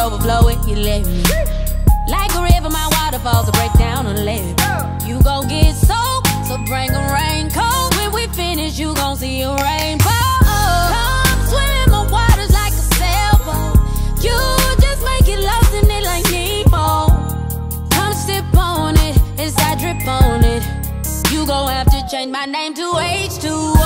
Overflow overflowing, you let me. Like a river, my waterfalls will break down and live. You gon' get soaked, so bring a raincoat. When we finish, you gon' see a rainbow. Come swim in my waters like a sailboat. You just make it lost in it like Nemo. Come sip on it, as I drip on it. You gon' have to change my name to H2.